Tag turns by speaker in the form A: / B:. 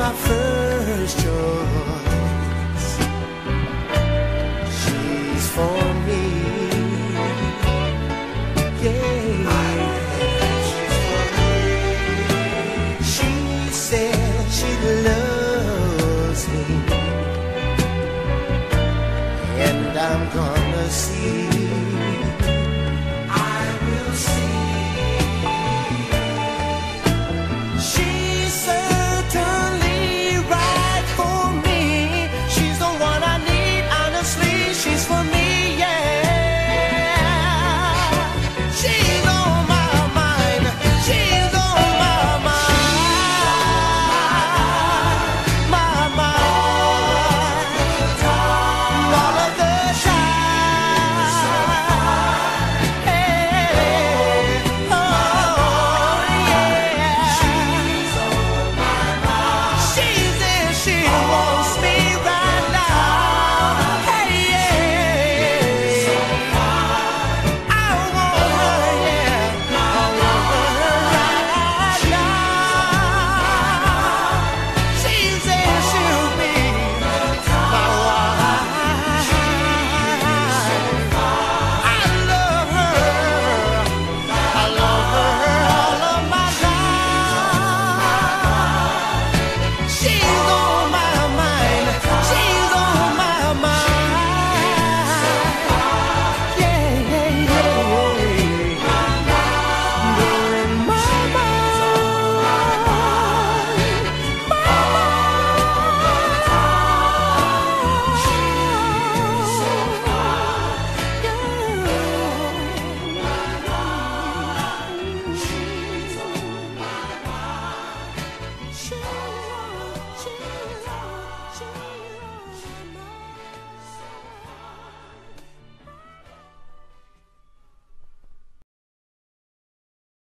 A: my first choice. She's for me. Yeah. I she's for me. She said she loves me, and I'm gonna see.